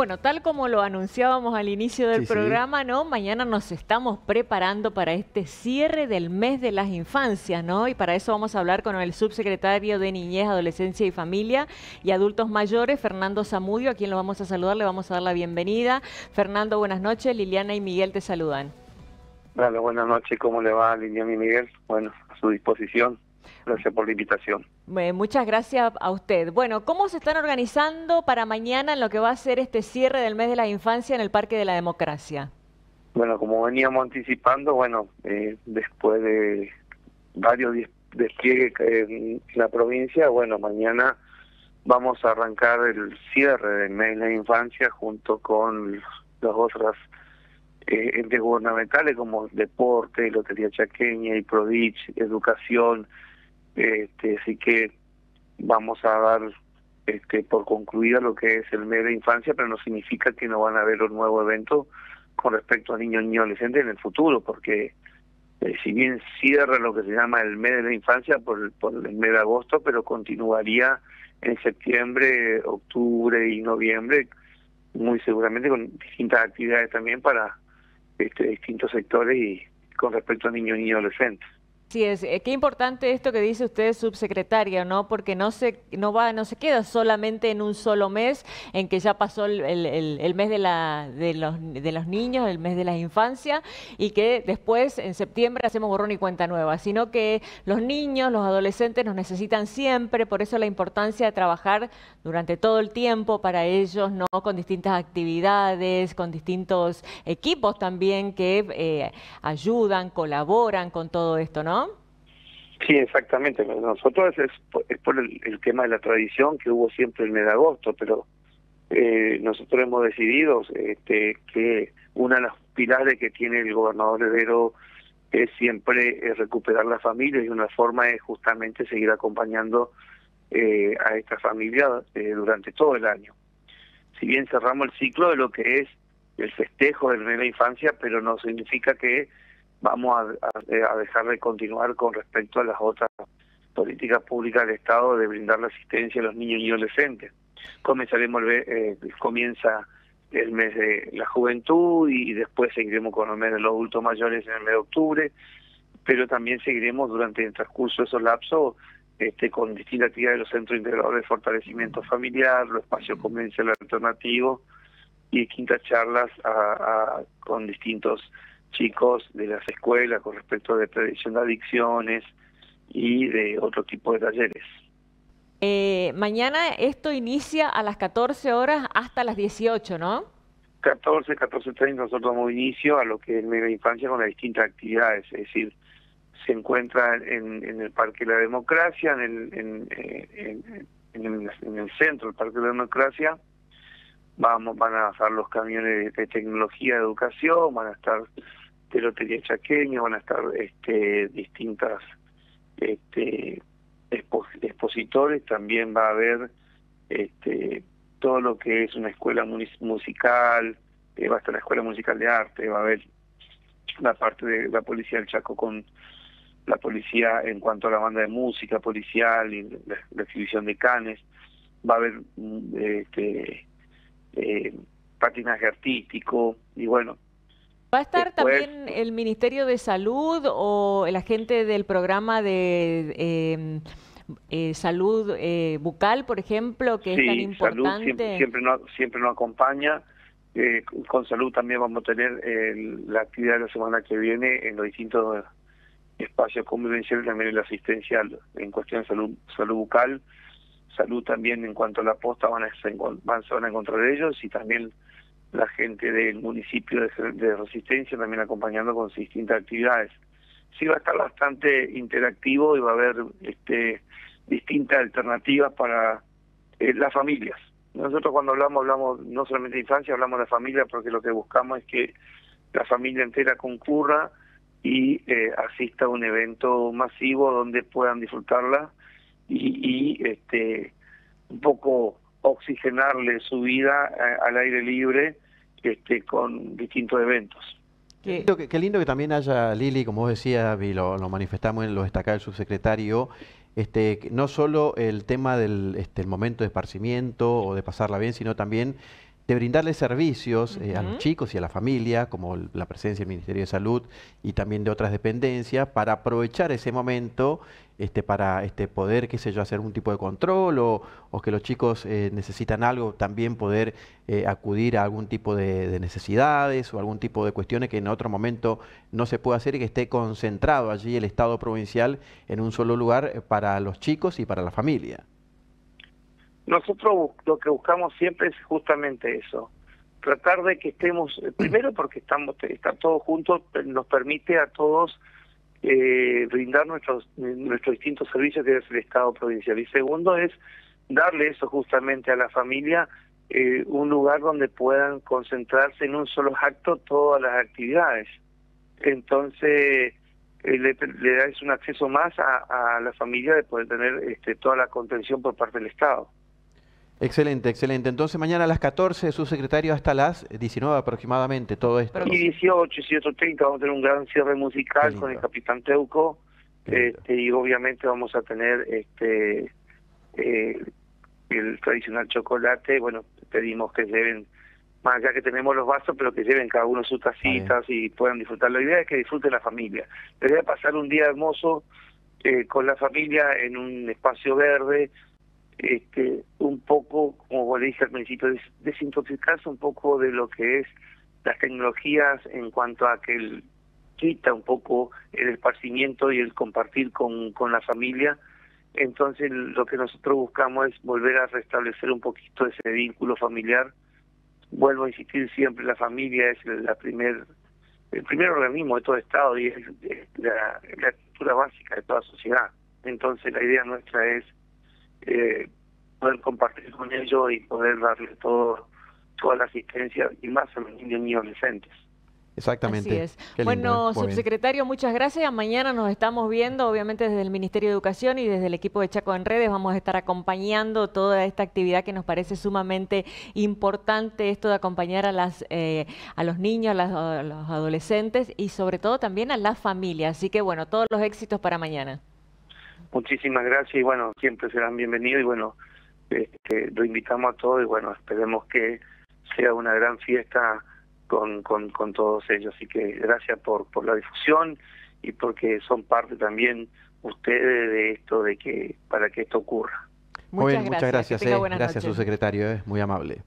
Bueno, tal como lo anunciábamos al inicio del programa, ¿no? Mañana nos estamos preparando para este cierre del mes de las infancias, ¿no? Y para eso vamos a hablar con el subsecretario de Niñez, Adolescencia y Familia y Adultos Mayores, Fernando Zamudio, a quien lo vamos a saludar, le vamos a dar la bienvenida. Fernando, buenas noches. Liliana y Miguel te saludan. Hola, buenas noches. ¿Cómo le va, Liliana y Miguel? Bueno, a su disposición. Gracias por la invitación. Muchas gracias a usted. Bueno, ¿cómo se están organizando para mañana en lo que va a ser este cierre del mes de la infancia en el Parque de la Democracia? Bueno, como veníamos anticipando, bueno, eh, después de varios despliegues en la provincia, bueno, mañana vamos a arrancar el cierre del mes de la infancia junto con las otras eh, entes gubernamentales como deporte, lotería chaqueña y Prodich, educación, este, así que vamos a dar este, por concluida lo que es el mes de infancia, pero no significa que no van a haber un nuevo evento con respecto a niños y adolescentes en el futuro, porque eh, si bien cierra lo que se llama el mes de la infancia por, por el mes de agosto, pero continuaría en septiembre, octubre y noviembre, muy seguramente con distintas actividades también para este, distintos sectores y con respecto a niños y adolescentes. Sí, es eh, qué importante esto que dice usted, subsecretaria, ¿no? Porque no se no va no se queda solamente en un solo mes, en que ya pasó el, el, mes de la de los de los niños, el mes de la infancia, y que después en septiembre hacemos borrón y cuenta nueva, sino que los niños, los adolescentes nos necesitan siempre, por eso la importancia de trabajar durante todo el tiempo para ellos, ¿no? Con distintas actividades, con distintos equipos también que eh, ayudan, colaboran con todo esto, ¿no? Sí, exactamente. Nosotros es, por el, tema de la tradición que hubo siempre el mes de agosto, pero eh, nosotros hemos decidido este, que una de las pilares que tiene el gobernador Heredero es siempre recuperar la familia y una forma es justamente seguir acompañando eh, a esta familia eh, durante todo el año. Si bien cerramos el ciclo de lo que es el festejo del mes de la infancia, pero no significa que vamos a, dejar de continuar con respecto a las otras políticas públicas del Estado de brindar la asistencia a los niños y adolescentes. Comenzaremos, eh, comienza el mes de la juventud y después seguiremos con el mes de los adultos mayores en el mes de octubre, pero también seguiremos durante el transcurso de esos lapsos este, con distintas actividades de los centros integradores de fortalecimiento familiar, los espacios convencionales alternativos y quintas charlas con distintos chicos de las escuelas con respecto de prevención de adicciones y de otro tipo de talleres. Eh, mañana esto inicia a las 14 horas hasta las 18, ¿no? 14, 14.30 nosotros damos inicio a lo que es Mega Infancia con las distintas actividades, es decir, se encuentra en, en el Parque de la Democracia, en el, en, en, en el centro del Parque de la Democracia, vamos van a estar los camiones de tecnología de educación, van a estar de lotería chaqueña, van a estar este, distintas este, expositores, también va a haber este, todo lo que es una escuela musical, eh, va a estar la escuela musical de arte, va a haber la parte de la policía del Chaco con la policía en cuanto a la banda de música policial y la, exhibición de canes, va a haber mm, este, eh, patinaje artístico y bueno, ¿Va a estar también el Ministerio de Salud o el agente del programa de em, eh, salud eh, bucal, por ejemplo, que es tan importante? siempre, siempre, nos, siempre nos acompaña. Eh, con salud también vamos a tener la actividad de la semana que viene en los distintos espacios convivenciales, también la asistencia en cuestión de salud, salud bucal, salud también en cuanto a la posta van a, van, se van a encontrar ellos y también la gente del municipio de, Resistencia también acompañando con distintas actividades. Sí va a estar bastante interactivo y va a haber este, distintas alternativas para eh, las familias. Nosotros cuando hablamos, hablamos no solamente de infancia, hablamos de familia porque lo que buscamos es que la familia entera concurra y eh, asista a un evento masivo donde puedan disfrutarla y, y este un poco oxigenarle su vida eh, al aire libre este, con distintos eventos. Qué, lindo que también haya, Lili, como vos decías, y lo, manifestamos en lo destacado el subsecretario, este, no solo el tema del este, el momento de esparcimiento o de pasarla bien, sino también de brindarle servicios eh, a los chicos y a la familia, como la presencia del Ministerio de Salud y también de otras dependencias, para aprovechar ese momento este, para este, poder, qué sé yo, hacer un tipo de control o, que los chicos eh, necesitan algo, también poder eh, acudir a algún tipo de, necesidades o algún tipo de cuestiones que en otro momento no se puede hacer y que esté concentrado allí el Estado provincial en un solo lugar para los chicos y para la familia. Nosotros lo que buscamos siempre es justamente eso, tratar de que estemos, eh, primero porque estamos, estar todos juntos nos permite a todos eh, brindar nuestros, nuestros distintos servicios que es el Estado provincial. Y segundo es darle eso justamente a la familia, eh, un lugar donde puedan concentrarse en un solo acto todas las actividades. Entonces, le, le da un acceso más a, a la familia de poder tener este, toda la contención por parte del Estado. Excelente, excelente. Entonces mañana a las 14, subsecretario, hasta las 19 aproximadamente, todo esto. Y 18, 18.30 vamos a tener un gran cierre musical con el Capitán Teuco este, y obviamente vamos a tener este eh, el tradicional chocolate. Bueno, pedimos que lleven, más allá que tenemos los vasos, pero que lleven cada uno sus tacitas y puedan disfrutar. La idea es que disfruten la familia. La idea es pasar un día hermoso eh, con la familia en un espacio verde, este, un poco, como le dije al principio, desintoxicarse un poco de lo que es las tecnologías en cuanto a que quita un poco el esparcimiento y el compartir con, con la familia. Entonces lo que nosotros buscamos es volver a restablecer un poquito ese vínculo familiar. Vuelvo a insistir siempre, la familia es la primer, el primer organismo de todo Estado y es la, la estructura básica de toda sociedad. Entonces la idea nuestra es eh, poder compartir con ellos y poder darle todo toda la asistencia y más a los niños y adolescentes. Exactamente. Así es. bueno, subsecretario, muchas gracias. Mañana nos estamos viendo, obviamente desde el Ministerio de Educación y desde el equipo de Chaco en Redes. Vamos a estar acompañando toda esta actividad que nos parece sumamente importante, esto de acompañar a, las, eh, a los niños, a, los adolescentes y sobre todo también a la familia. Así que bueno, todos los éxitos para mañana. Muchísimas gracias y bueno, siempre serán bienvenidos y bueno, este, lo invitamos a todos y bueno, esperemos que sea una gran fiesta con, con, con todos ellos. Así que gracias por, por la difusión y porque son parte también ustedes de esto, de que para que esto ocurra. Muy bien, muchas gracias. Eh. Gracias, su secretario, es muy amable.